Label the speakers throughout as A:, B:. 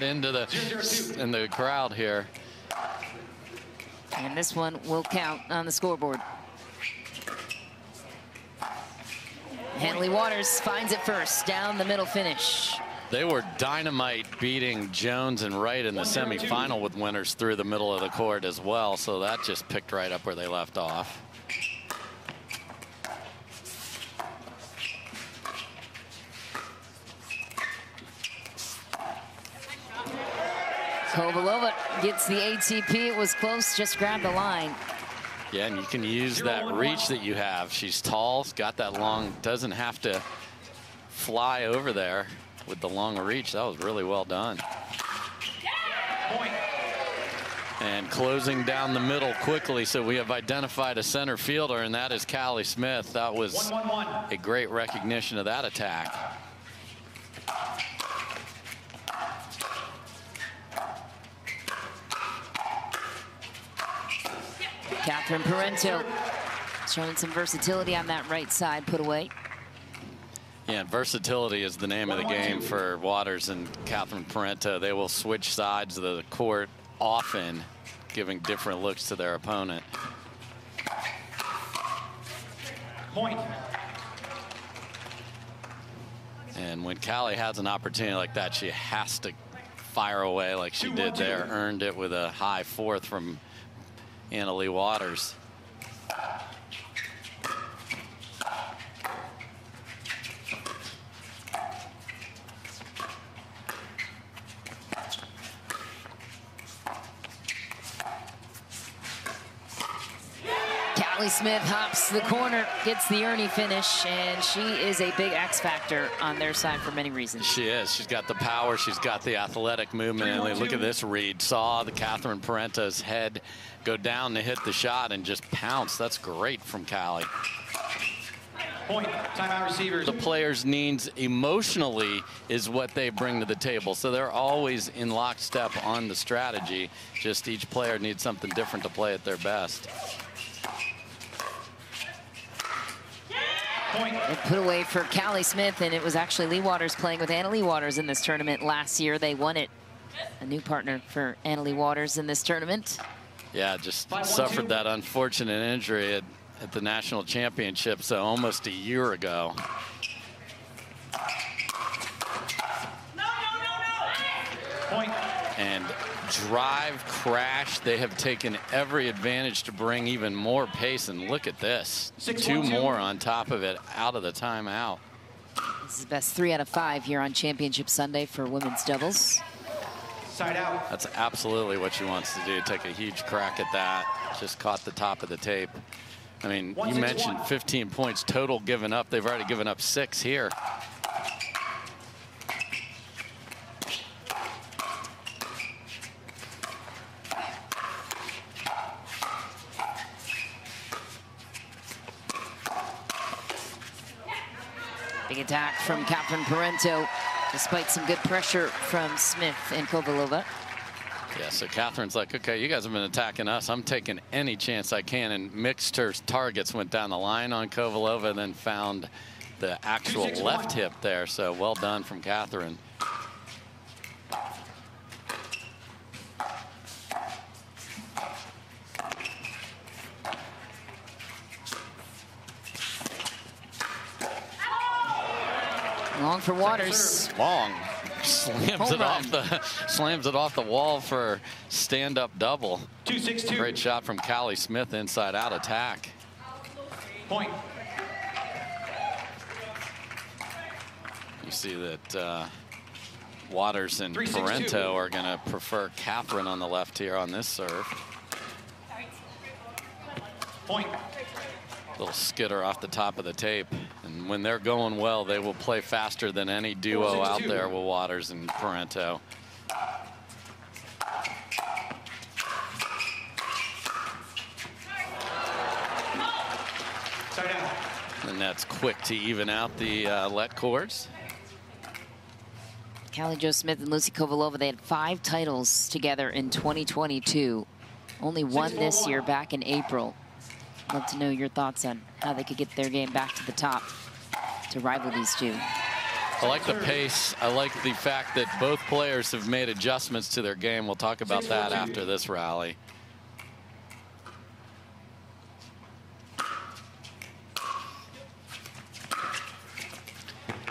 A: bit into the in the crowd here.
B: And this one will count on the scoreboard. Anna Leigh Waters finds it first, down the middle finish.
A: They were dynamite beating Jones and Wright in the semifinal with winners through the middle of the court as well. So that just picked right up where they left off.
B: Kovalova gets the ATP. It was close, just grabbed the line.
A: Yeah, and you can use that reach that you have. She's tall, got that long, doesn't have to fly over there with the long reach. That was really well done. And closing down the middle quickly, so we have identified a center fielder, and that is Callie Smith. That was a great recognition of that attack.
B: Catherine Parenteau showing some versatility on that right side, put away.
A: Yeah, versatility is the name of the game for Waters and Catherine Parenteau. They will switch sides of the court often, giving different looks to their opponent. Point. And when Callie has an opportunity like that, she has to fire away like she did there. Earned it with a high fourth from Anna Leigh Waters.
B: Callie Smith hops the corner, gets the Ernie finish, and she is a big X factor on their side for many reasons.
A: She is. She's got the power. She's got the athletic movement. And look at this read. Saw the Catherine Parenteau's head go down to hit the shot and just pounce. That's great from Callie.
C: Point, timeout receivers.
A: The players' needs emotionally is what they bring to the table. So they're always in lockstep on the strategy. Just each player needs something different to play at their best.
B: Point. It put away for Callie Smith, and it was actually Leigh Waters playing with Anna Leigh Waters in this tournament last year. They won it. A new partner for Anna Leigh Waters in this tournament.
A: Yeah, just Five, suffered one, that unfortunate injury at, at the national championship, so almost a year ago. No, no, no, Point. And drive crash. They have taken every advantage to bring even more pace. And look at this. Six, two, one, two more on top of it out of the timeout.
B: This is the best three out of five here on Championship Sunday for women's doubles.
A: Side out. That's absolutely what she wants to do. Take a huge crack at that. Just caught the top of the tape. I mean, one, you six, mentioned one. 15 points total given up. They've already given up six here.
B: Big attack from Catherine Parenteau, despite some good pressure from Smith and Kovalova.
A: Yeah, so Catherine's like, okay, you guys have been attacking us. I'm taking any chance I can. And mixed her targets, went down the line on Kovalova, then found the actual left hip there. So well done from Catherine.
B: Long for Waters.
A: Long. Slams Home it run. off the slams it off the wall for stand-up double.
C: Two six two.
A: Great shot from Callie Smith inside out attack.
C: Point.
A: You see that uh, Waters and Three, Parenteau are going to prefer Catherine on the left here on this serve.
C: Point
A: little skitter off the top of the tape. And when they're going well, they will play faster than any duo out there with Waters and Parenteau. And that's quick to even out the uh, let courts.
B: Callie Jo Smith and Lucy Kovalova, they had five titles together in 2022. Only one this year back in April. Love to know your thoughts on how they could get their game back to the top to rival these two.
A: I like the pace. I like the fact that both players have made adjustments to their game. We'll talk about that after this rally.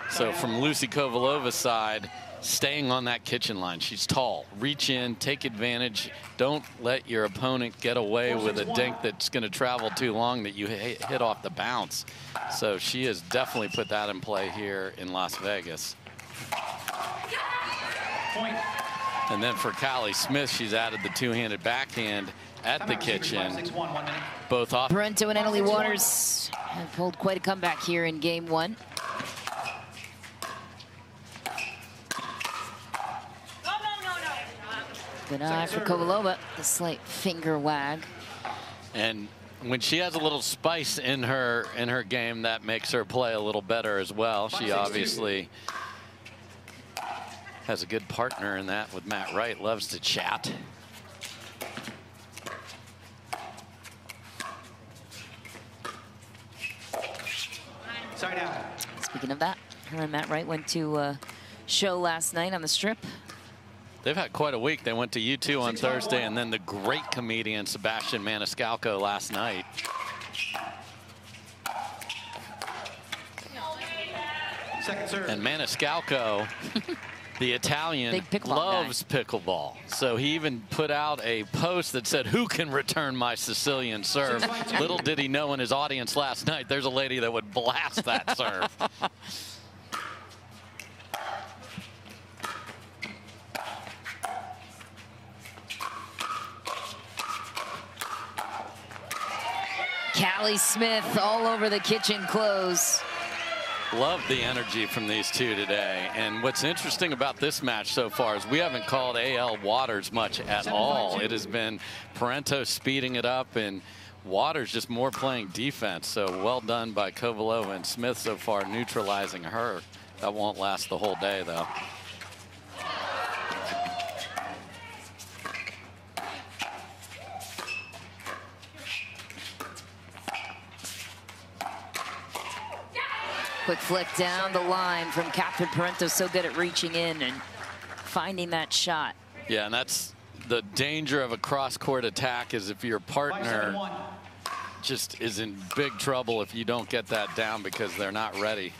A: So from Lucy Kovalova's side, staying on that kitchen line. She's tall. Reach in, take advantage. Don't let your opponent get away with a dink that's going to travel too long that you hit off the bounce. So she has definitely put that in play here in Las Vegas. And then for Callie Smith, she's added the two-handed backhand at the kitchen. Both off.
B: Parenteau and Anna Leigh Waters have pulled quite a comeback here in game one. Good uh, eye for Kovalova, the slight finger wag.
A: And when she has a little spice in her in her game, that makes her play a little better as well. She obviously has a good partner in that with Matt Wright, loves to chat.
C: Side out.
B: Speaking of that, her and Matt Wright went to a show last night on the strip.
A: They've had quite a week. They went to U2 on Thursday, and then the great comedian Sebastian Maniscalco last night. And Maniscalco, the Italian, loves guy. pickleball. So he even put out a post that said, who can return my Sicilian serve? Little did he know in his audience last night, there's a lady that would blast that serve.
B: Callie Smith all over the kitchen close.
A: Love the energy from these two today. And what's interesting about this match so far is we haven't called AL Waters much at all. It has been Parenteau speeding it up and Waters just more playing defense. So well done by Kovalova and Smith so far neutralizing her. That won't last the whole day though.
B: Quick flick down the line from Catherine Parenteau. So good at reaching in and finding that shot.
A: Yeah, and that's the danger of a cross-court attack is if your partner just is in big trouble if you don't get that down because they're not ready.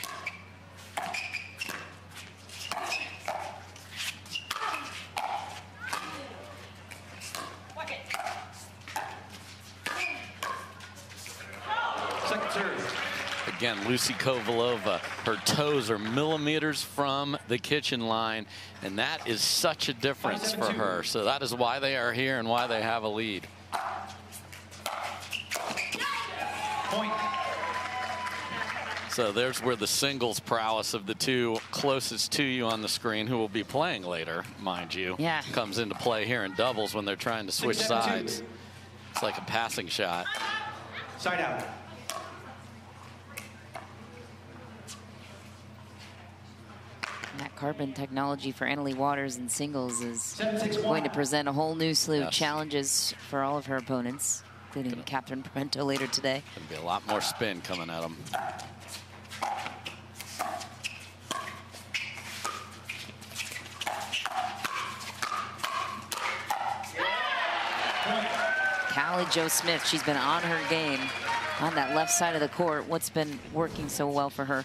A: Again, Lucy Kovalova, her toes are millimeters from the kitchen line, and that is such a difference for her. So that is why they are here and why they have a lead. Point. So there's where the singles prowess of the two closest to you on the screen, who will be playing later, mind you,
B: yeah.
A: comes into play here in doubles when they're trying to switch sides. It's like a passing shot.
C: Side out.
B: Carbon technology for Anna Leigh Waters in singles is going to present a whole new slew yes. of challenges for all of her opponents, including Gonna, Catherine Parenteau later today.
A: Going to be a lot more spin coming at them.
B: Callie Jo Smith, she's been on her game on that left side of the court. What's been working so well for her?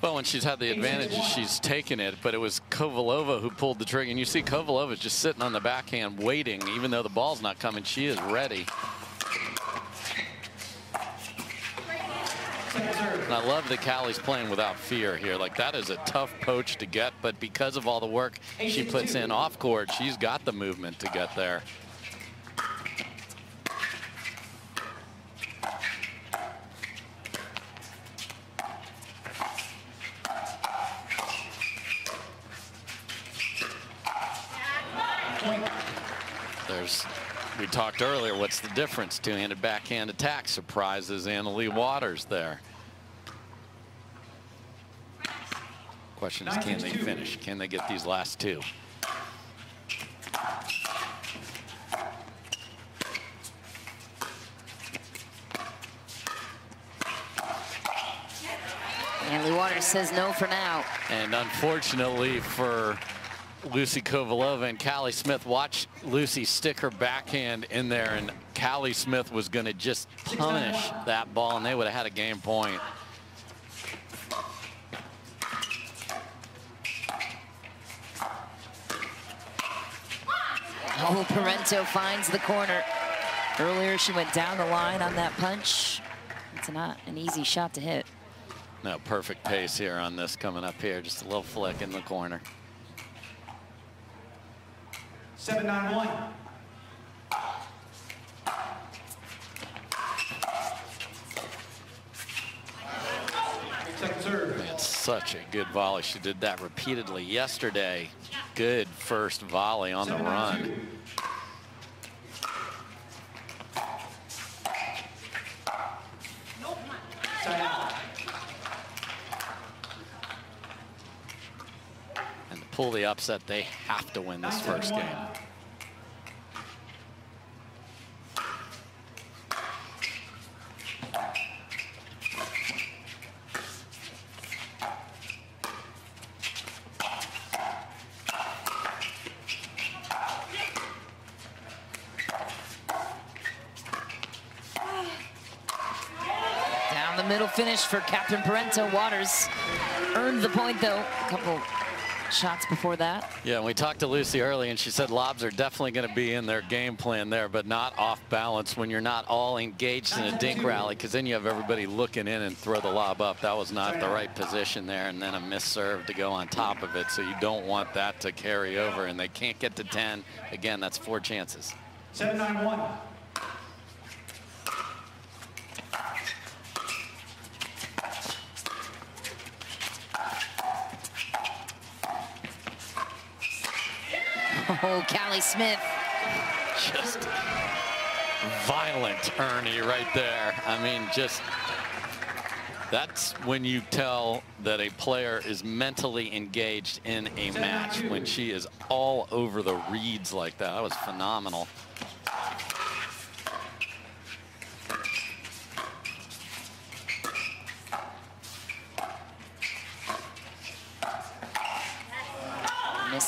A: Well, when she's had the advantage, she's taken it, but it was Kovalova who pulled the trigger. And you see Kovalova just sitting on the backhand waiting, even though the ball's not coming, she is ready. And I love that Callie's playing without fear here. Like, that is a tough poach to get, but because of all the work she puts in off court, she's got the movement to get there. There's, we talked earlier, what's the difference? Two-handed backhand attack surprises Anna Leigh Waters there. Question is, can they finish? Can they get these last two?
B: Anna Leigh Waters says no for now.
A: And unfortunately for Lucy Kovalova and Callie Smith, watch Lucy stick her backhand in there, and Callie Smith was going to just punish that ball, and they would have had a game point.
B: Oh, Parenteau finds the corner. Earlier, she went down the line on that punch. It's not an easy shot to hit.
A: No, perfect pace here on this coming up here. Just a little flick in the corner.
C: 791. Second serve.
A: Man, such a good volley. She did that repeatedly yesterday. Good first volley on the run.
C: Side out.
A: And to pull the upset, they have to win this first game.
B: Down the middle finish for Catherine Parenteau. Waters earned the point, though. A couple shots before that.
A: Yeah, and we talked to Lucy early, and she said lobs are definitely going to be in their game plan there, but not off balance when you're not all engaged in a dink rally, because then you have everybody looking in and throw the lob up. That was not the right position there, and then a miss serve to go on top of it, so you don't want that to carry over, and they can't get to 10. Again, that's four chances.
C: 791.
B: Oh, Callie Smith.
A: Just violent Ernie right there. I mean, just that's when you tell that a player is mentally engaged in a match when she is all over the reeds like that. That was phenomenal.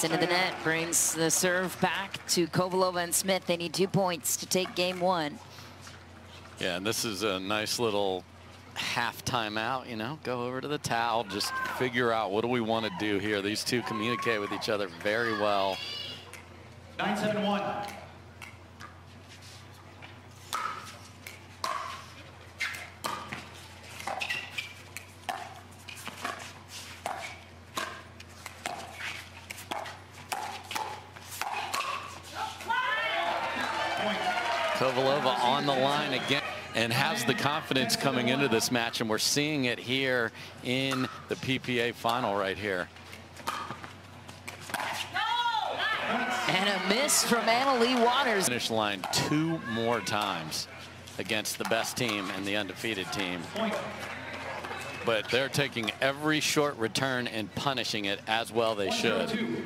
B: Miss into the net brings the serve back to Kovalova and Smith. They need two points to take game one.
A: Yeah, and this is a nice little half timeout, you know, go over to the towel, just figure out what do we want to do here. These two communicate with each other very well.
C: 971.
A: Kovalova on the line again and has the confidence coming into this match, and we're seeing it here in the PPA final right here.
B: And a miss from Anna Leigh Waters.
A: Finish line two more times against the best team and the undefeated team. But they're taking every short return and punishing it as well they should.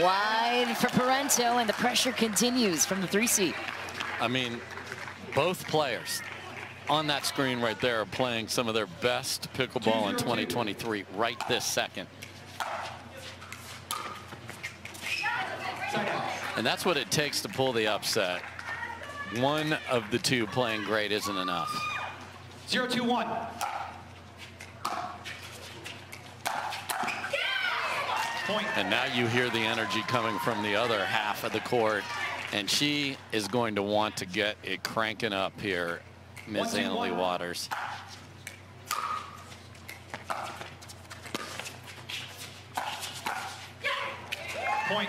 B: Wide for Parenteau, and the pressure continues from the three seat.
A: I mean, both players on that screen right there are playing some of their best pickleball in 2023 right this second. And that's what it takes to pull the upset. One of the two playing great isn't enough.
C: 021. Point.
A: And now you hear the energy coming from the other half of the court. And she is going to want to get it cranking up here, Ms. Anna Leigh Waters.
C: Point.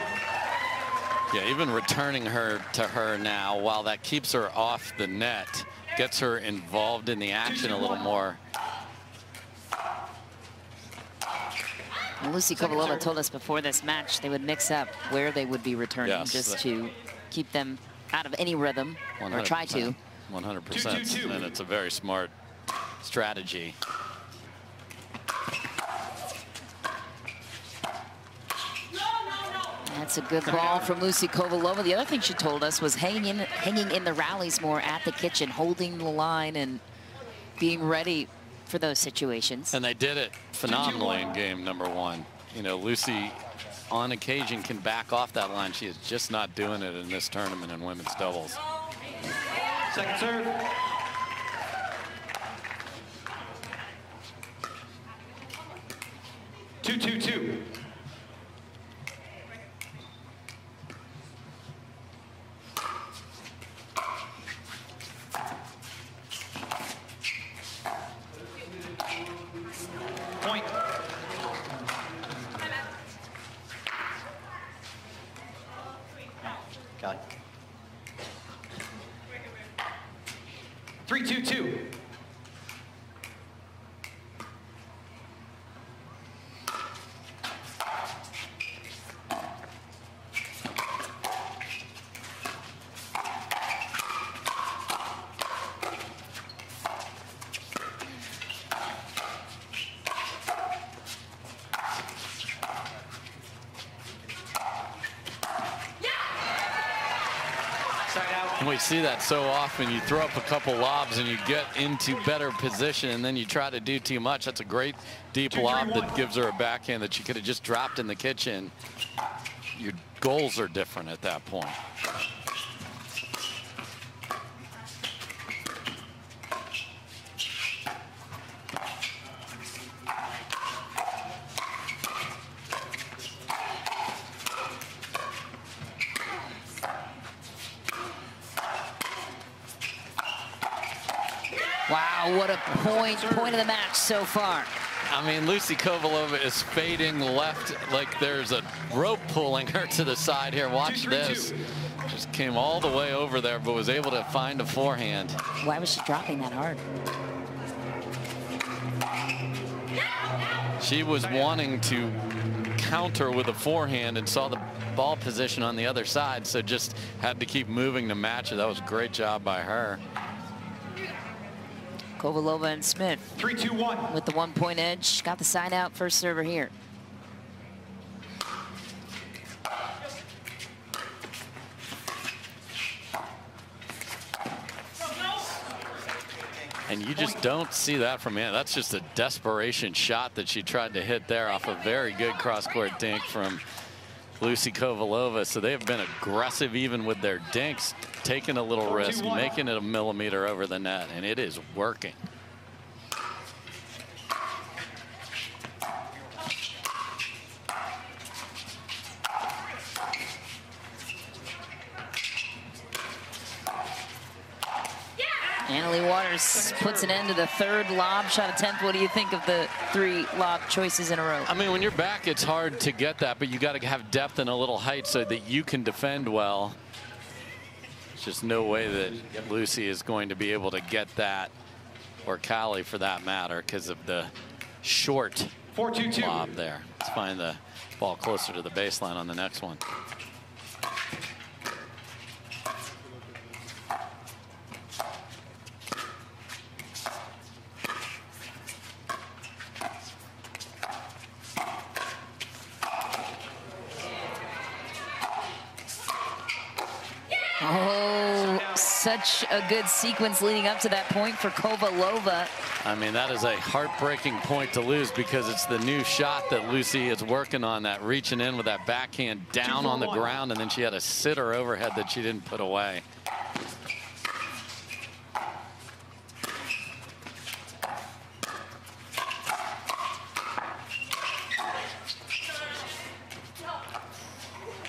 A: Yeah, even returning her to her now, while that keeps her off the net, gets her involved in the action a little more.
B: Lucy Kovalova told us before this match they would mix up where they would be returning
A: Yes.
B: just to keep them out of any rhythm or try to.
A: 100%. And it's a very smart strategy.
B: That's a good ball from Lucy Kovalova. The other thing she told us was hanging in, hanging in the rallies more at the kitchen, holding the line and being ready for those situations.
A: And they did it phenomenally in game number one. You know, Lucy on occasion can back off that line. She is just not doing it in this tournament in women's doubles.
C: Second serve. Two, two, two. Point. Got it. Three, two, two.
A: See that so often. You throw up a couple lobs and you get into better position and then you try to do too much. That's a great deep lob that gives her a backhand that she could have just dropped in the kitchen. Your goals are different at that point.
B: Wow, what a point, point of the match so far.
A: I mean, Lucy Kovalova is fading left like there's a rope pulling her to the side here. Watch
C: Two, three,
A: this.
C: two.
A: Just came all the way over there, but was able to find a forehand.
B: Why was she dropping that hard?
A: She was wanting to counter with a forehand and saw the ball position on the other side, so just had to keep moving to match it. That was a great job by her.
B: Kovalova and Smith
C: Three, two, one.
B: with the one-point edge. Got the sign out, first server here.
A: And you just don't see that from Anna. That's just a desperation shot that she tried to hit there off a very good cross-court dink from Lucy Kovalova. So they have been aggressive even with their dinks, taking a little risk, making it a millimeter over the net, and it is working.
B: Anna Leigh Waters puts an end to the third lob shot attempt. What do you think of the three lob choices in a row?
A: I mean, when you're back, it's hard to get that, but you got to have depth and a little height so that you can defend well. There's just no way that Lucy is going to be able to get that, or Callie for that matter, because of the short
C: Four, two, two.
A: lob there. Let's find the ball closer to the baseline on the next one.
B: Oh, such a good sequence leading up to that point for Kovalova.
A: I mean, that is a heartbreaking point to lose because it's the new shot that Lucy is working on, that reaching in with that backhand down on the
C: one.
A: ground, and then she had a sitter overhead that she didn't put away.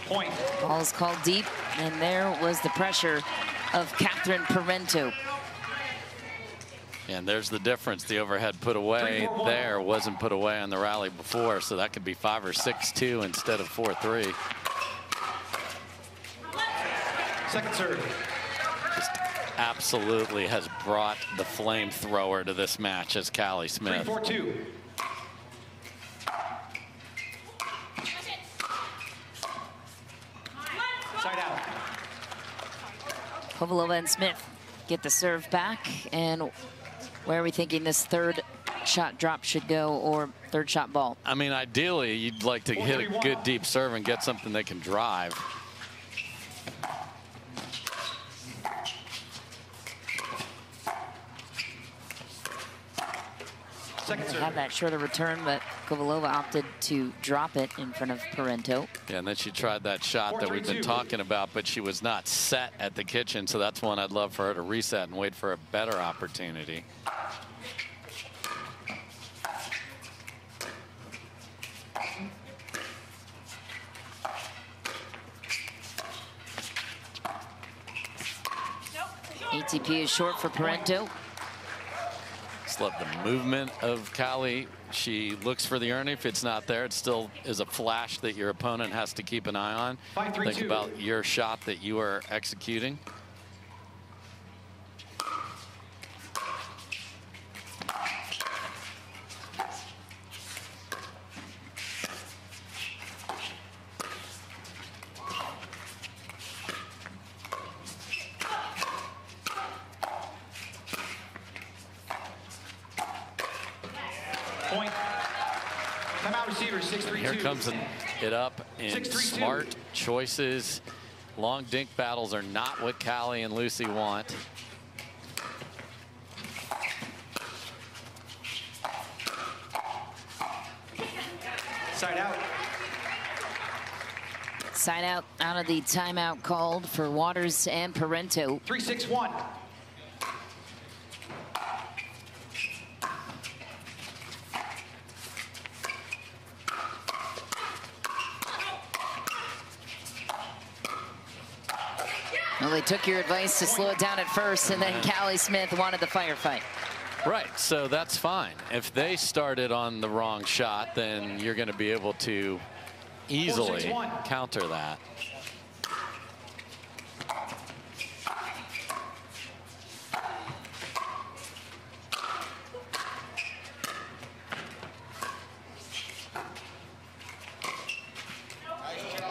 C: Point.
B: Ball is called deep, and there was the pressure of Catherine Parenteau.
A: And there's the difference. The overhead put away
C: Three, four, one.
A: there wasn't put away on the rally before, so that could be five or six two instead of four three.
C: Second serve.
A: Just absolutely has brought the flamethrower to this match as Callie
C: Three,
A: Smith.
C: four, two. Side out.
B: Kovalova and Smith get the serve back. And where are we thinking this third shot drop should go or third shot ball.
A: I mean, ideally, you'd like to hit a good deep serve and get something that can drive.
B: Second serve. Had that shorter return, but Kovalova opted to drop it in front of Parenteau.
A: Yeah, and then she tried that shot that we've been talking about, but she was not set at the kitchen, so that's one I'd love for her to reset and wait for a better opportunity.
B: ATP is short for Parenteau.
A: Just love the movement of Callie. She looks for the earn. If it's not there, it still is a flash that your opponent has to keep an eye on. Five, three, Think two. about your shot that you are executing. Comes it up in smart choices. Long dink battles are not what Callie and Lucy want.
C: Side out.
B: Side out out of the timeout called for Waters and Parenteau.
C: 3-6-1.
B: Well, they took your advice to slow it down at first, and then Callie Smith wanted the firefight.
A: Right, so that's fine. If they started on the wrong shot, then you're going to be able to easily counter that.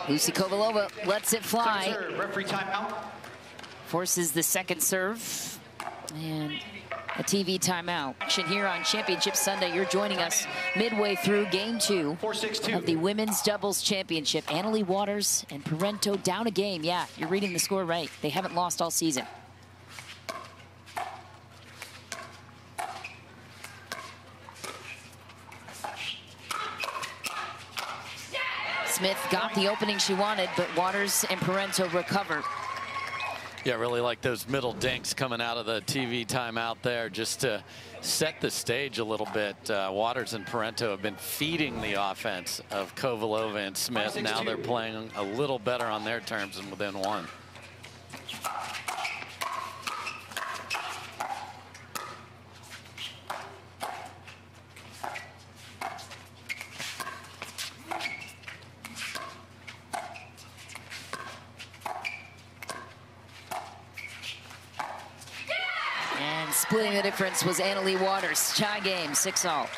B: Lucy Kovalova lets it fly.
C: Referee timeout
B: forces the second serve. And a TV timeout. Action here on Championship Sunday. You're joining us midway through game two of the Women's Doubles Championship. Anna Leigh Waters and Parenteau down a game. Yeah, you're reading the score right. They haven't lost all season. Smith got the opening she wanted, but Waters and Parenteau recovered.
A: Yeah, really like those middle dinks coming out of the TV timeout there just to set the stage a little bit. Uh, Waters and Parenteau have been feeding the offense of Kovalova and Smith. Now they're playing a little better on their terms and within one.
B: splitting the difference was Anna Leigh Waters. Tie game, 6 all.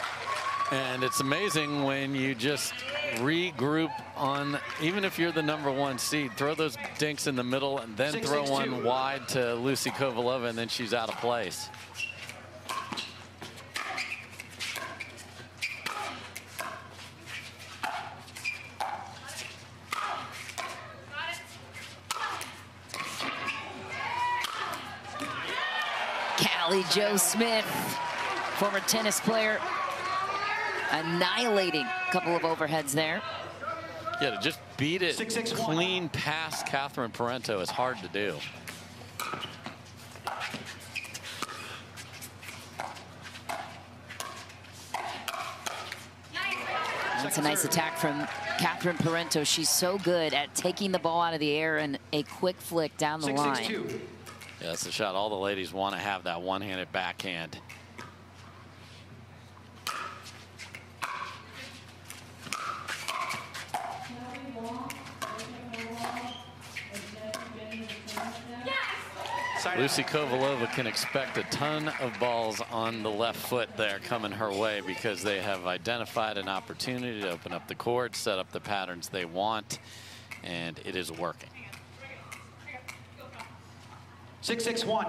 A: And it's amazing when you just regroup on, even if you're the number one seed, throw those dinks in the middle and then six, throw six, one two. wide to Lucy Kovalova, and then she's out of place.
B: Jo Smith, former tennis player, annihilating a couple of overheads there.
A: Yeah, to just beat it six, six, clean one. past Catherine Parenteau is hard to do.
B: That's a nice attack from Catherine Parenteau. She's so good at taking the ball out of the air and a quick flick down the six, line.
A: Yeah, that's the shot. All the ladies want to have that one-handed backhand. Lucy Kovalova can expect a ton of balls on the left foot there coming her way because they have identified an opportunity to open up the court, set up the patterns they want, and it is working.
C: 661.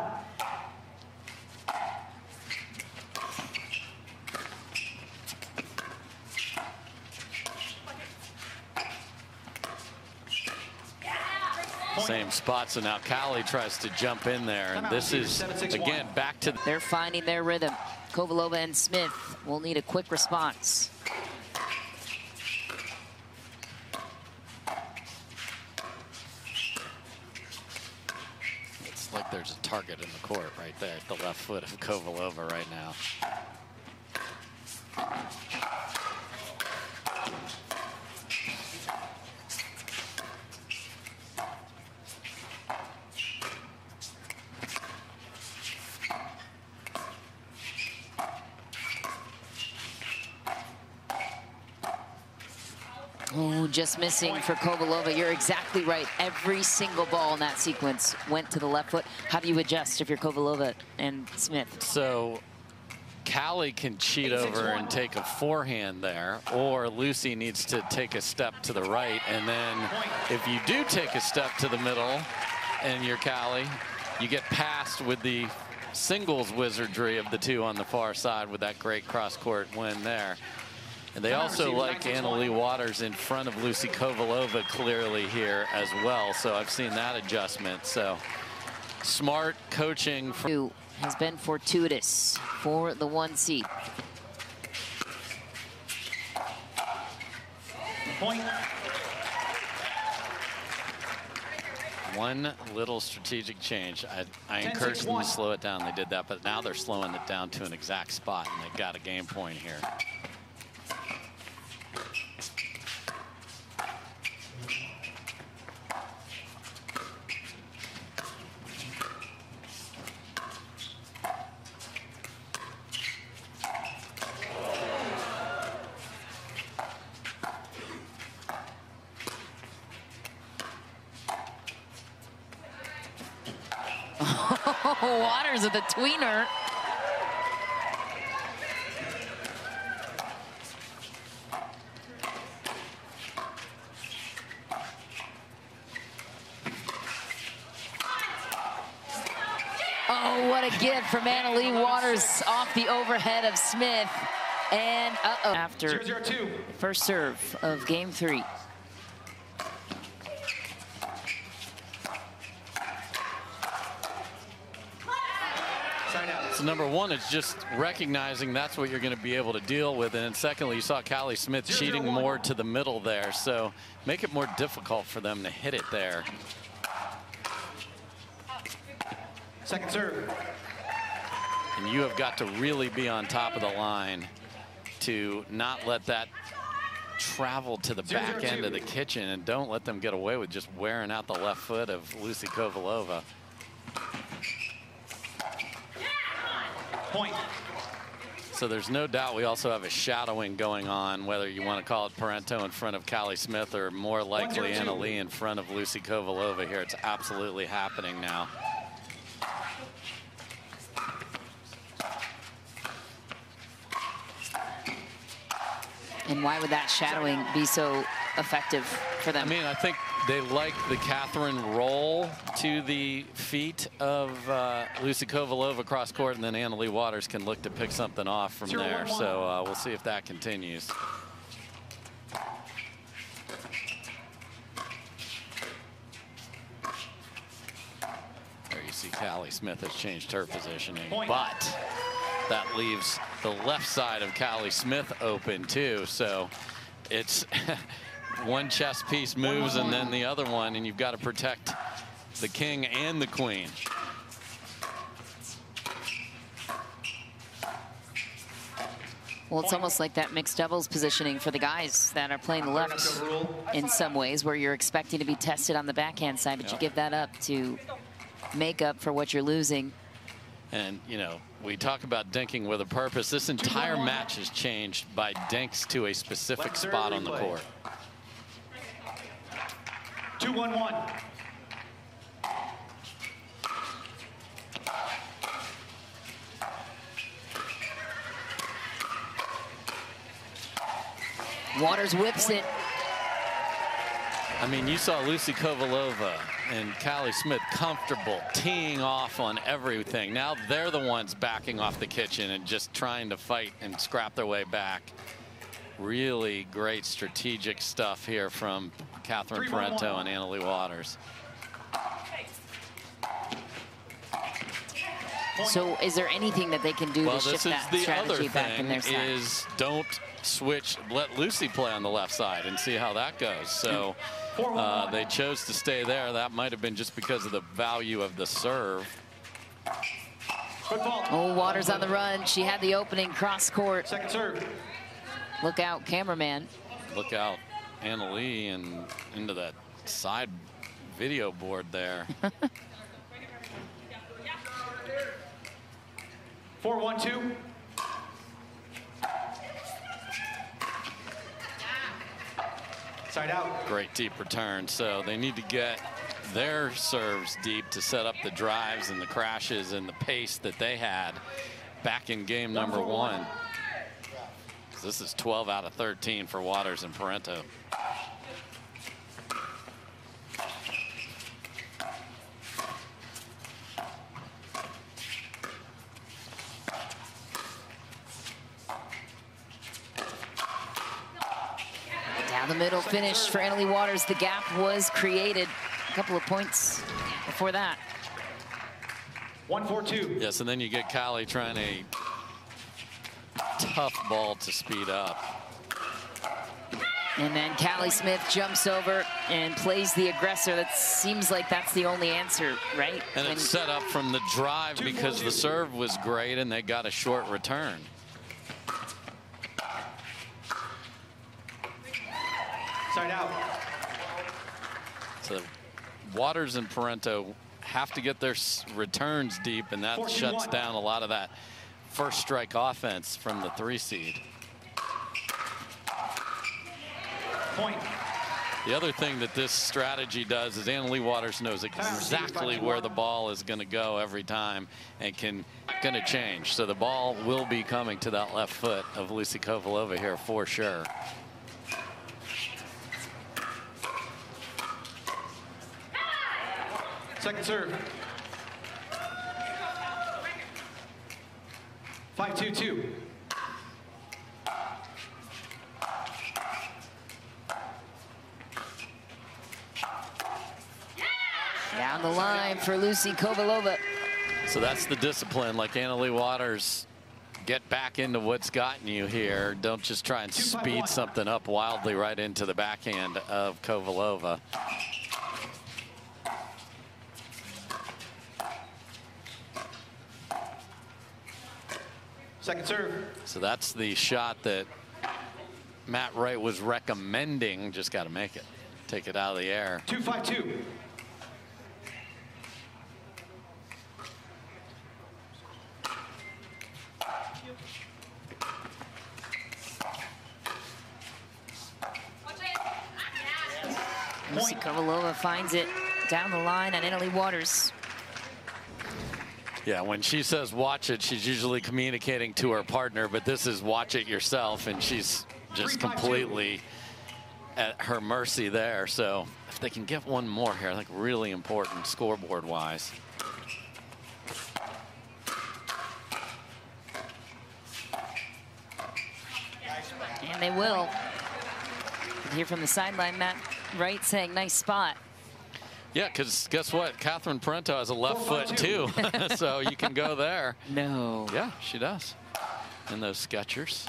A: Same spot, so now Callie tries to jump in there. And this is, again, back to...
B: They're finding their rhythm. Kovalova and Smith will need a quick response.
A: There's a target in the court right there at the left foot of Kovalova right now.
B: Oh, just missing for Kovalova. You're exactly right. Every single ball in that sequence went to the left foot. How do you adjust if you're Kovalova and Smith?
A: So Callie can cheat over and take a forehand there, or Lucy needs to take a step to the right. And then if you do take a step to the middle and you're Callie, you get past with the singles wizardry of the two on the far side with that great cross-court win there. And they also like Anna Leigh Waters in front of Lucy Kovalova clearly here as well. So I've seen that adjustment. So smart coaching.
B: From has been fortuitous for the one seed.
C: Point.
A: One little strategic change. I, I encourage them to slow it down. They did that, but now they're slowing it down to an exact spot, and they've got a game point here.
B: Waters of the tweener. Oh, what a from Anna Leigh Waters off the overhead of Smith. And uh-oh, after first serve of game three.
A: So number one, it's just recognizing that's what you're going to be able to deal with. And then secondly, you saw Callie Smith cheating more to the middle there. So make it more difficult for them to hit it there.
C: Second serve.
A: And you have got to really be on top of the line to not let that travel to the back end of the kitchen and don't let them get away with just wearing out the left foot of Lucy Kovalova.
C: Point.
A: So there's no doubt we also have a shadowing going on, whether you want to call it Parenteau in front of Callie Smith or more likely Anna Leigh in front of Lucy Kovalova here. It's absolutely happening now.
B: And why would that shadowing be so effective for them?
A: I mean, I think they like the Catherine roll to the feet of uh, Lucy Kovalova across court, and then Anna Leigh Waters can look to pick something off from Zero, there. One, one. So uh, we'll see if that continues. There you see Callie Smith has changed her positioning, Point. but that leaves the left side of Callie Smith open too. So it's one chess piece moves and then the other one, and you've got to protect the king and the queen.
B: Well, it's almost like that mixed doubles positioning for the guys that are playing left in some ways, where you're expecting to be tested on the backhand side, but you give that up to make up for what you're losing.
A: And, you know, we talk about dinking with a purpose. This entire match is changed by dinks to a specific spot on the court.
C: Two one one.
B: Waters whips it.
A: I mean, you saw Lucy Kovalova and Callie Smith comfortable teeing off on everything. Now they're the ones backing off the kitchen and just trying to fight and scrap their way back. Really great strategic stuff here from Catherine Three, Parenteau one, one. and Anna Leigh Waters.
B: So is there anything that they can do
A: well,
B: to shift that strategy back in their side?
A: is don't switch, let Lucy play on the left side and see how that goes. So uh, they chose to stay there. That might have been just because of the value of the serve.
B: Oh, Waters on the run. She had the opening cross court.
C: Second serve.
B: Look out, cameraman.
A: Look out, Anna Leigh, and into that side video board there.
C: Four, one, two. Side out.
A: Great deep return. So they need to get their serves deep to set up the drives and the crashes and the pace that they had back in game number one. This is 12 out of 13 for Waters and Parenteau.
B: The middle finish for Anna Leigh Waters. The gap was created a couple of points before that.
C: One, four, two.
A: Yes, and then you get Callie trying a tough ball to speed up.
B: And then Callie Smith jumps over and plays the aggressor. That seems like that's the only answer, right?
A: And
B: When-
A: it's set up from the drive because the serve was great and they got a short return.
C: Side out.
A: So Waters and Parenteau have to get their returns deep, and that
C: 14-1.
A: shuts down a lot of that first strike offense from the three seed.
C: Point.
A: The other thing that this strategy does is Anna Leigh Waters knows exactly where the ball is going to go every time and can going to change. So the ball will be coming to that left foot of Lucy Kovalova here for sure.
C: Second serve. Five, two, two.
B: Down the line for Lucy Kovalova.
A: So that's the discipline, like Anna Leigh Waters. Get back into what's gotten you here. Don't just try and
C: Two,
A: speed
C: one.
A: something up wildly right into the backhand of Kovalova.
C: Second serve.
A: So that's the shot that Matt Wright was recommending. Just got to make it. Take it out of the air.
C: Two, five, two.
B: Lucy Kovalova finds it down the line on Anna Leigh Waters.
A: Yeah, when she says watch it, she's usually communicating to her partner, but this is watch it yourself, and she's just
C: Three, five, two.
A: completely at her mercy there. So if they can get one more here, I think really important scoreboard wise.
B: And they will. You hear from the sideline, Matt Wright saying, nice spot.
A: Yeah, because guess what? Catherine Parenteau has a left
C: Four,
A: foot
C: five,
A: too, so you can go there.
B: No.
A: Yeah, she does. And those Skechers.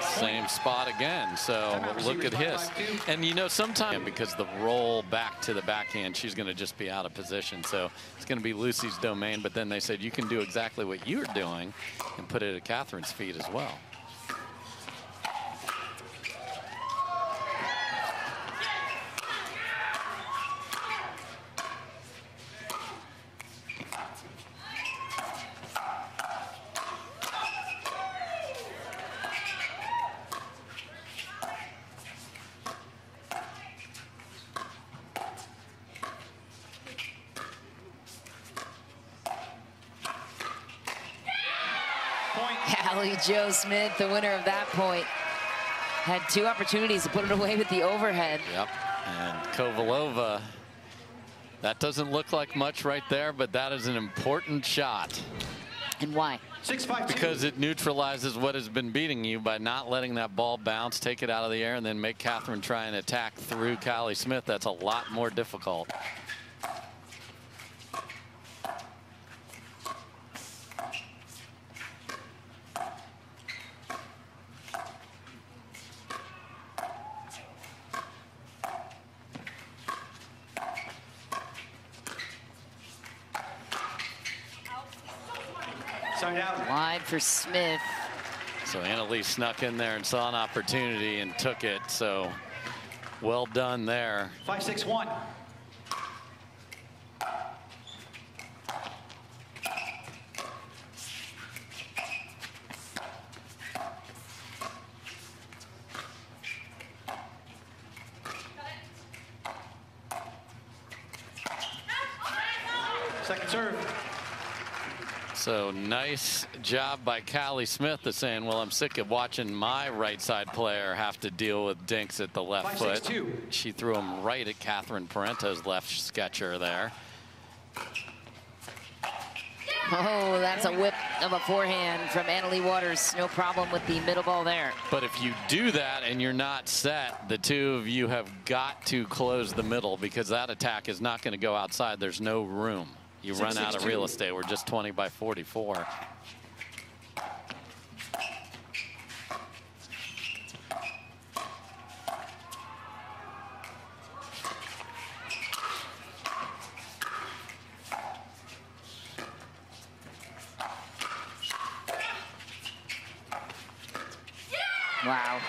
A: Same spot again. So look at his.
C: two.
A: And you know, sometimes because the roll back to the backhand, she's going to just be out of position. So it's going to be Lucy's domain. But then they said you can do exactly what you're doing and put it at Catherine's feet as well.
C: Point.
B: Allie Jo Smith, the winner of that point, had two opportunities to put it away with the overhead.
A: Yep. And Kovalova, that doesn't look like much right there, but that is an important shot.
B: And why?
C: Six, five, two.
A: Because it neutralizes what has been beating you by not letting that ball bounce, take it out of the air, and then make Catherine try and attack through Callie Smith. That's a lot more difficult.
B: Wide for Smith.
A: So Anna Leigh snuck in there and saw an opportunity and took it. So well done there.
C: Five, six, one. Second serve.
A: So nice job by Callie Smith of saying, well, I'm sick of watching my right side player have to deal with dinks at the left
C: Five,
A: foot.
C: six.
A: She threw him right at Catherine Parenteau's left sketcher there.
B: Oh, that's a whip of a forehand from Anna Leigh Waters. No problem with the middle ball there.
A: But if you do that and you're not set, the two of you have got to close the middle because that attack is not going to go outside. There's no room. You
C: Six,
A: run
C: six,
A: out of
C: two.
A: real estate. We're just 20 by 44.
B: Wow.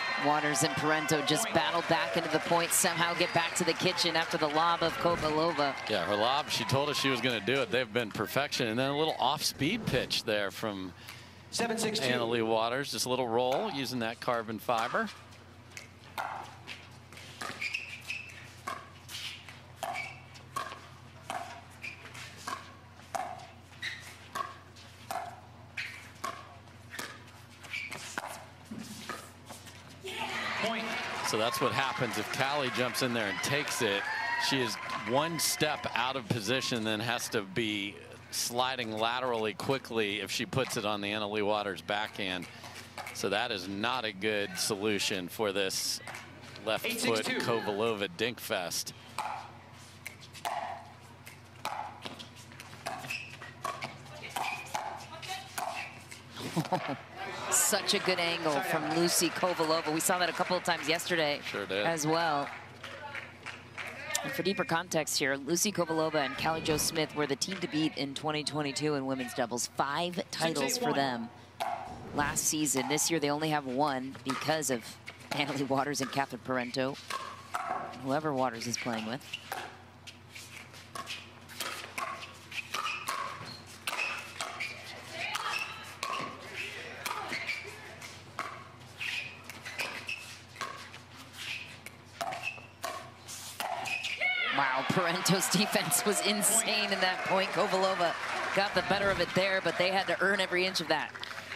B: Waters and Parenteau just battled back into the point, somehow get back to the kitchen after the lob of Kovalova.
A: Yeah, her lob, she told us she was going to do it. They've been perfection. And then a little off-speed pitch there from
C: Seven, six, two.
A: Anna Leigh Waters. Just a little roll using that carbon fiber.
C: Point.
A: So that's what happens if Callie jumps in there and takes it. She is one step out of position, then has to be sliding laterally quickly if she puts it on the Anna Leigh Waters backhand. So that is not a good solution for this left
C: Eight,
A: foot
C: six.
A: Kovalova dink fest.
B: Such a good angle from Lucy Kovalova. We saw that a couple of times yesterday
A: Sure did.
B: as well. And for deeper context here, Lucy Kovalova and Callie Jo Smith were the team to beat in 2022 in women's doubles. Five titles for them last season. This year they only have one because of Anna Leigh Waters and Catherine Parenteau, whoever Waters is playing with. Wow, Parenteau's defense was insane in that point. Kovalova got the better of it there, but they had to earn every inch of that.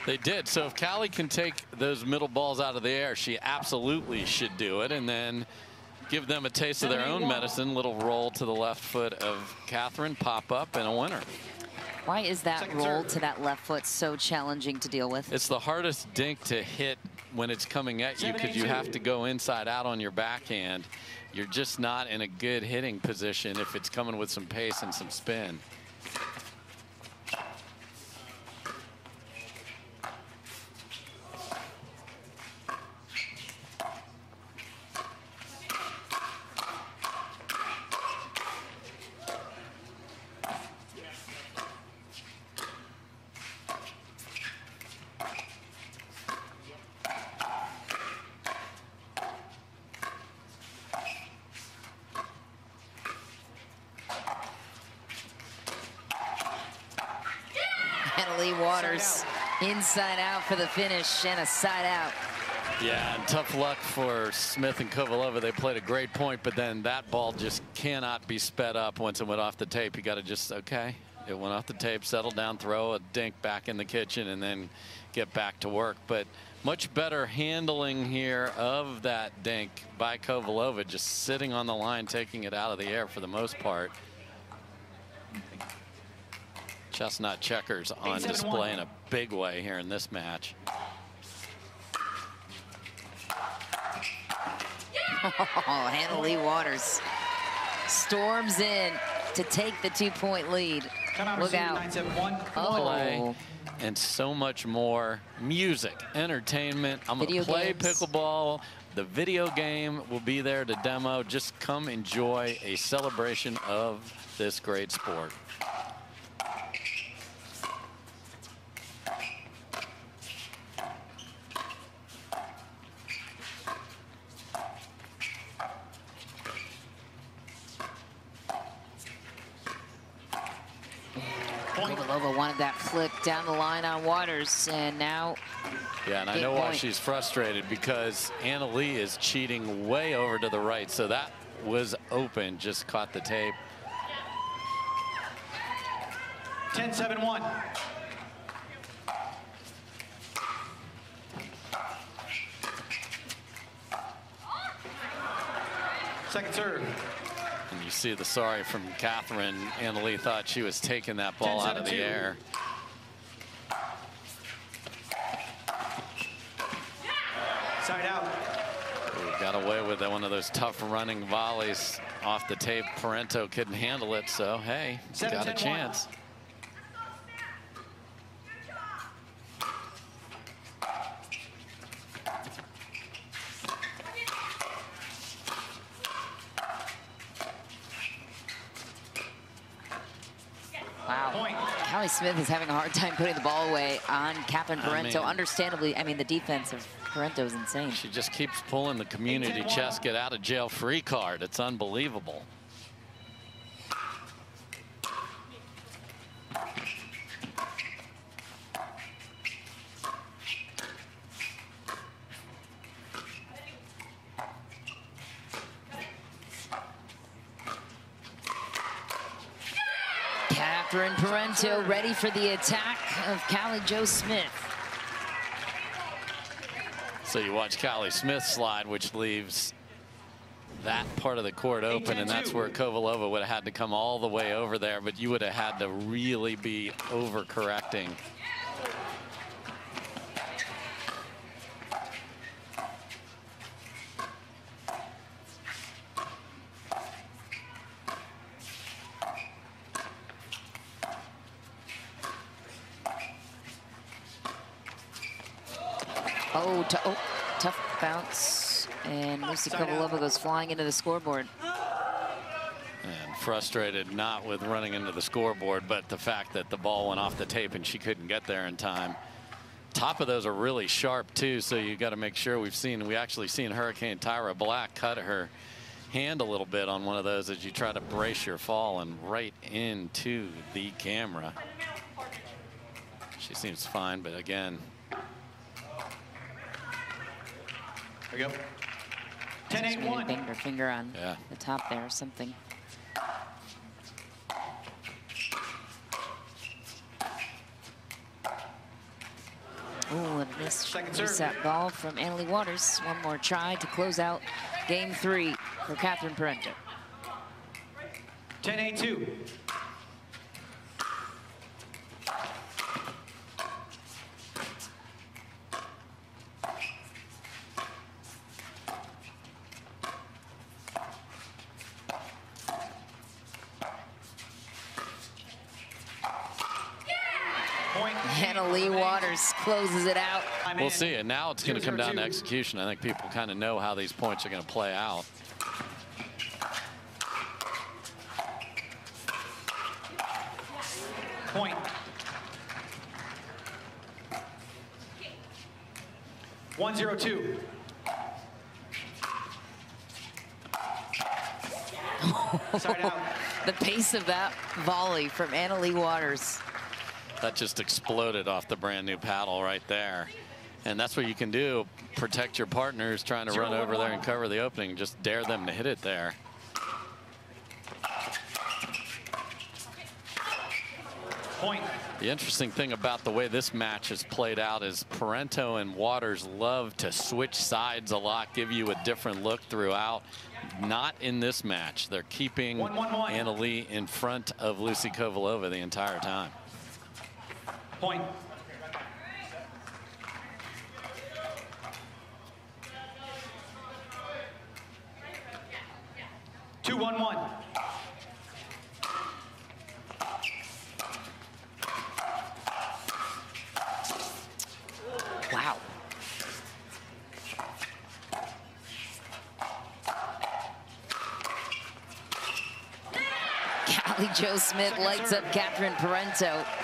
A: They did. So if Callie can take those middle balls out of the air, she absolutely should do it. And then give them a taste of their own medicine. Little roll to the left foot of Catherine, pop up, and a winner.
B: Why is that
C: Second
B: roll
C: serve.
B: to that left foot so challenging to deal with?
A: It's the hardest dink to hit when it's coming at you because you have to go inside out on your backhand. You're just not in a good hitting position if it's coming with some pace and some spin.
B: Anna Leigh Waters inside out for the finish and a side out.
A: Yeah, and tough luck for Smith and Kovalova. They played a great point, but then that ball just cannot be sped up once it went off the tape. You got to just, okay, it went off the tape, settle down, throw a dink back in the kitchen, and then get back to work. But much better handling here of that dink by Kovalova, just sitting on the line, taking it out of the air for the most part. Chestnut checkers on
C: Eight, seven,
A: display
C: one.
A: in a big way here in this match.
B: Oh, Anna Leigh Waters storms in to take the two-point lead.
C: Timeout
B: Look out.
C: Nine, seven, one.
A: play
B: Oh,
A: and so much more music, entertainment. I'm going to play
B: games.
A: pickleball. The video game will be there to demo. Just come enjoy a celebration of this great sport.
B: Kovalova wanted that flick down the line on Waters, and now
A: Yeah, and I
B: Game
A: know why she's frustrated because Anna Leigh is cheating way over to the right. So that was open, just caught the tape.
C: 10-7-1. Second serve.
A: And you see the sorry from Catherine. Anna Leigh thought she was taking that ball out of the
C: 10-7-2.
A: air.
C: Side out.
A: Ooh, got away with that, one of those tough running volleys off the tape. Parenteau couldn't handle it, so hey,
C: Seven,
A: got a
C: 10, one.
A: chance.
B: Wow.
C: Point.
B: Smith is having a hard time putting the ball away on Catherine
A: I
B: Parenteau.
A: mean-
B: Understandably, I mean, the defense of Parenteau is insane.
A: She just keeps pulling the community
C: 10-1.
A: chest get out of jail free card. It's unbelievable.
B: Catherine Parenteau ready for the attack of Callie Jo Smith.
A: So you watch Callie Smith slide, which leaves that part of the court open, and that's where Kovalova would have had to come all the way over there, but you would have had to really be overcorrecting.
B: Oh, tou- oh, tough bounce. And Lucy
C: Side.
B: Kovalova goes flying into the scoreboard.
A: And frustrated not with running into the scoreboard, but the fact that the ball went off the tape and she couldn't get there in time. Top of those are really sharp too, so you got to make sure we've seen we actually seen Hurricane Tyra Black cut her hand a little bit on one of those as you try to brace your fall and right into the camera. She seems fine, but again,
C: There we go. 10-8-1.
B: banged her finger on
A: Yeah.
B: the top there or something. Ooh, and missed
C: Second serve.
B: reset ball from Anna Leigh Waters. One more try to close out game three for Catherine Parenteau.
C: 10-8-2. Point.
B: Anna Leigh Waters closes it out.
A: We'll see. And now it's going to come down to execution. I think people kind of know how these points are going to play out.
C: Point. One zero two. Side.
B: The pace of that volley from Anna Leigh Waters.
A: That just exploded off the brand new paddle right there. And that's what you can do. Protect your partners trying to run over there and cover the opening. Just dare them to hit it there.
C: Point.
A: The interesting thing about the way this match has played out is Parenteau and Waters love to switch sides a lot, give you a different look throughout. Not in this match. They're keeping
C: One, one, one.
A: Anna Leigh in front of Lucy Kovalova the entire time.
C: Point. Two one one.
B: Wow. Callie Jo Smith lights up Catherine Parenteau.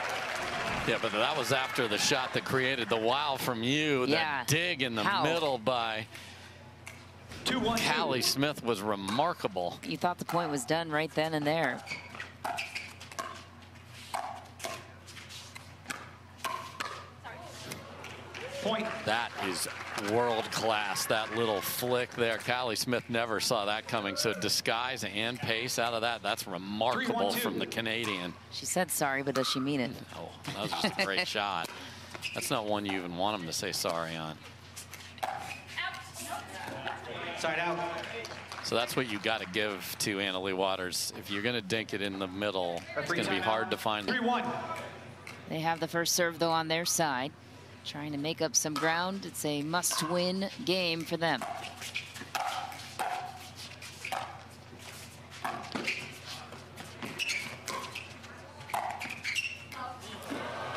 A: Yeah, but that was after the shot that created the wow from you.
B: Yeah.
A: That dig in the
B: How?
A: middle by
C: Two one two.
A: Callie Smith was remarkable.
B: You thought the point was done right then and there.
C: Point.
A: That is world class. That little flick there. Callie Smith never saw that coming. So disguise and pace out of that. That's remarkable
C: Three, one,
A: from the Canadian.
B: She said sorry, but does she mean it?
A: Oh, that was just a great shot. That's not one you even want him to say sorry on.
C: Side out.
A: So that's what you got to give to Anna Leigh Waters. If you're going to dink it in the middle, it's going to be hard to find.
C: 3-1.
B: They have the first serve, though, on their side. Trying to make up some ground. It's a must-win game for them.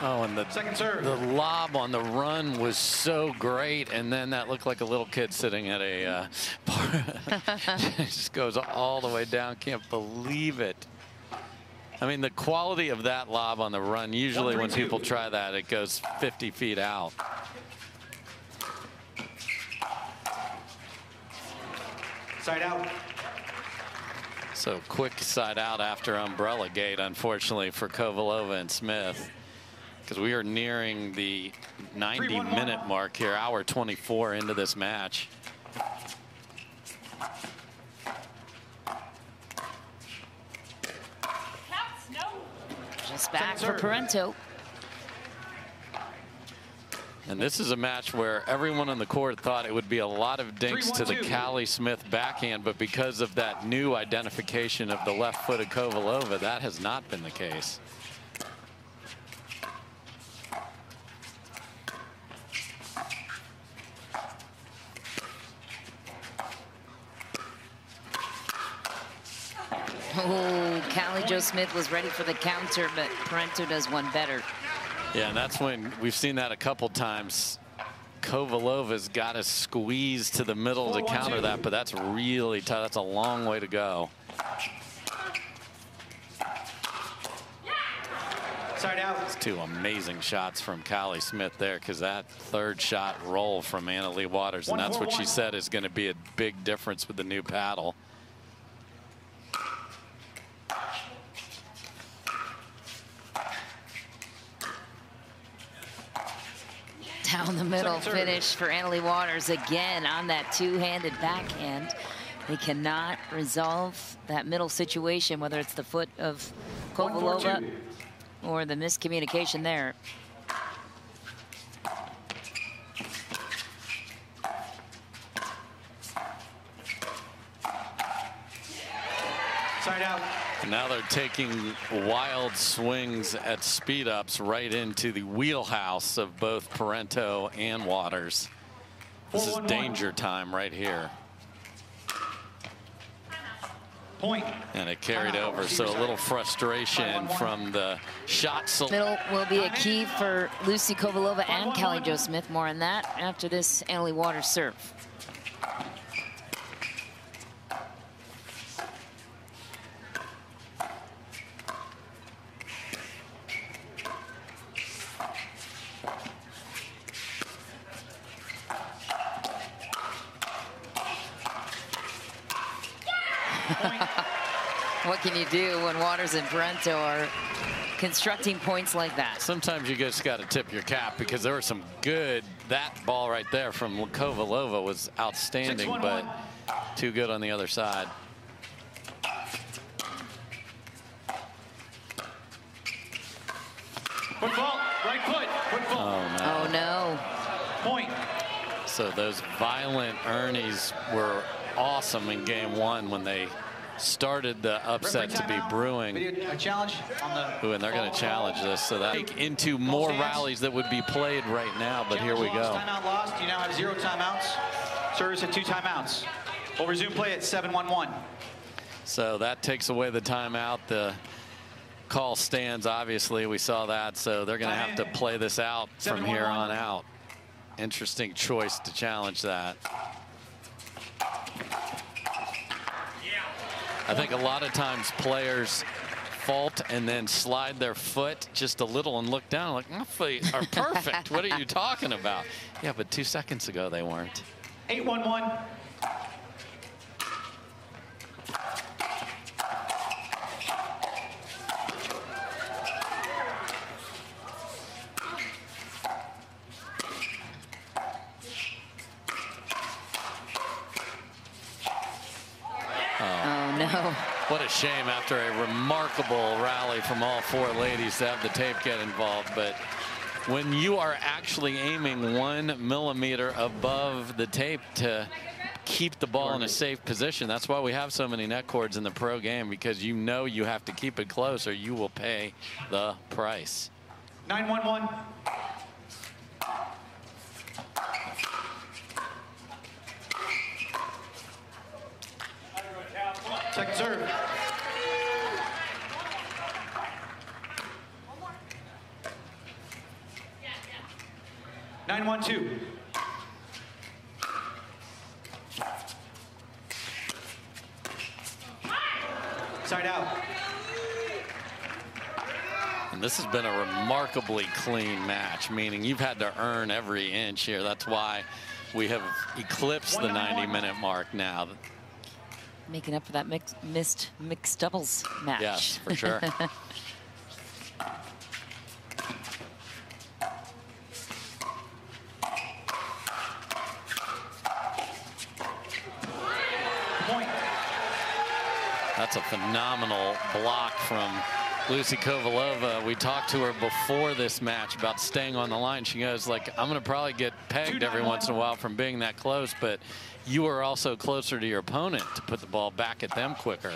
A: Oh, and the
C: Second serve.
A: the lob on the run was so great, and then that looked like a little kid sitting at a uh, bar. it just goes all the way down. Can't believe it. I mean, the quality of that lob on the run. Usually, when people try that, it goes 50 feet out.
C: Side out.
A: So quick side out after umbrella gate, unfortunately, for Kovalova and Smith. Because we are nearing the 90-minute mark here, hour 24 into this match.
B: Just back
C: Second
B: for. Parenteau.
A: And this is a match where everyone on the court thought it would be a lot of dinks to the
C: 3-1-2.
A: Callie Smith backhand, but because of that new identification of the left foot of Kovalova, that has not been the case.
B: Oh, Callie Jo Smith was ready for the counter, but Parenteau does one better.
A: Yeah, and that's when we've seen that a couple times. Kovalova's got to squeeze to the middle to
C: Four, one,
A: counter
C: two.
A: that, but that's really tough. That's a long way to go.
C: Side out.
A: Two amazing shots from Callie Smith there because that third shot roll from Anna Leigh Waters, and that's
C: four,
A: what she said is going to be a big difference with the new paddle.
B: Down the middle
C: Second
B: finish for Anna Leigh Waters again on that two-handed backhand. They cannot resolve that middle situation, whether it's the foot of Kovalova or the miscommunication there.
C: Side out.
A: And now they're taking wild swings at speed ups right into the wheelhouse of both Parenteau and Waters. This is danger time right here.
C: Point.
A: And it carried over, so a little frustration from the shot selection.
B: Middle will be a key for Lucy Kovalova and Callie Jo Smith. More on that after this Anna Leigh Waters serve. What can you do when Waters and Parenteau are constructing points like that?
A: Sometimes you just got to tip your cap because there was some good. That ball right there from Kovalova was outstanding,
C: Six, one,
A: but
C: one.
A: too good on the other side.
C: Foot fault. Right foot. Foot fault.
A: Oh no.
B: Oh, no.
C: Point.
A: So those violent Ernies were awesome in game one when they started the upset to be brewing.
C: Video challenge on the.
A: Ooh, and they're going to challenge this so that into more rallies that would be played right now. But here we go.
C: Timeout lost. You now have zero timeouts. Service at two timeouts. We'll resume play at 7-1-1.
A: So that takes away the timeout. The call stands, obviously. We saw that. So they're going to have to play this out from here on out. Interesting choice to challenge that. I think a lot of times players fault and then slide their foot just a little and look down like my feet are perfect. what are you talking about? Yeah, but two seconds ago they weren't.
C: 8-1-1.
A: What a shame after a remarkable rally from all four ladies to have the tape get involved. But when you are actually aiming one millimeter above the tape to keep the ball in a safe position. That's why we have so many net cords in the pro game because you know you have to keep it close or you will pay the price.
C: 911. Second serve. Nine one two. Side out.
A: And this has been a remarkably clean match, meaning you've had to earn every inch here. That's why we have eclipsed the 90-minute mark now
B: making up for that mix, missed mixed doubles match.
A: Yes, for sure. That's a phenomenal block from Lucy Kovalova. We talked to her before this match about staying on the line. She goes like, I'm going to probably get pegged every once in a while from being that close, but you are also closer to your opponent to put the ball back at them quicker.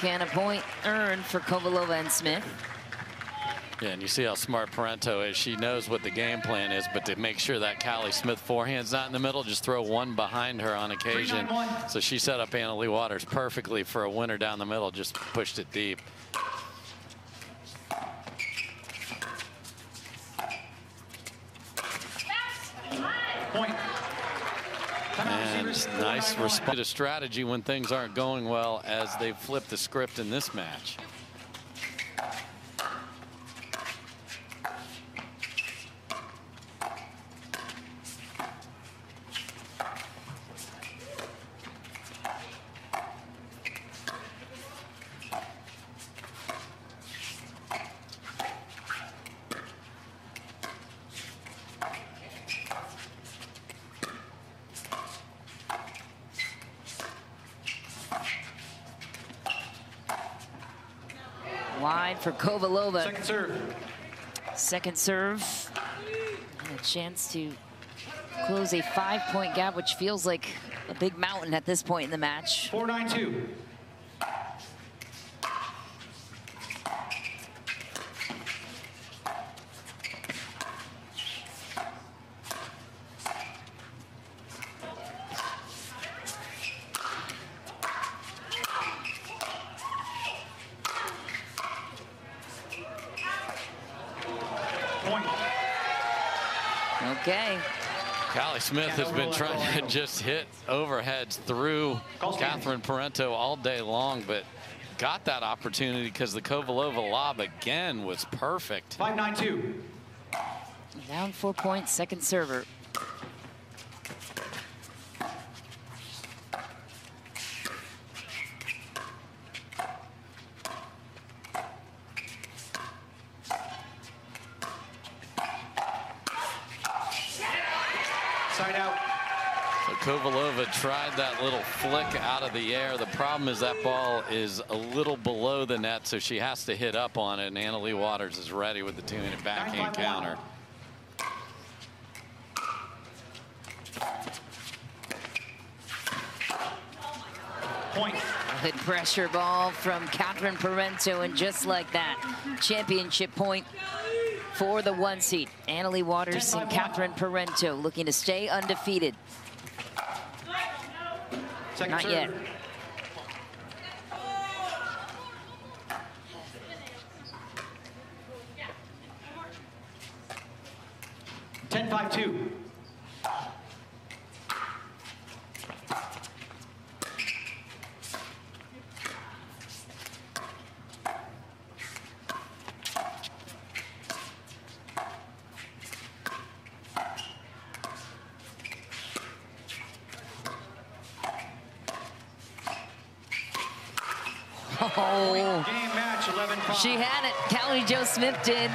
B: Can a point earned for Kovalova and Smith.
A: Yeah, and you see how smart Parenteau is. She knows what the game plan is, but to make sure that Callie Smith forehand's not in the middle, just throw one behind her on occasion. So she set up Anna Leigh Waters perfectly for a winner down the middle, just pushed it deep.
C: Point.
A: And nice response to strategy when things aren't going well as they flip the script in this match.
B: for
C: Second serve.
B: Second serve. And a chance to close a five-point gap, which feels like a big mountain at this point in the match.
C: 4-9-2. Smith has been trying to just hit overheads through Catherine Parento all day long, but got that opportunity because the Kovalova lob again was perfect. 5-9-2.
B: Down four points, second server.
A: Kovalova tried that little flick out of the air. The problem is that ball is a little below the net, so she has to hit up on it, and Anna Leigh Waters is ready with the two-minute backhand counter.
C: Point.
B: Good pressure ball from Catherine Parento, and just like that, championship point for the one seat. Anna Leigh Waters and Catherine Parento looking to stay undefeated.
C: Second
B: Not
C: serve.
B: yet.
C: Ten five two.
B: Oh, she had it. Callie Jo Smith did.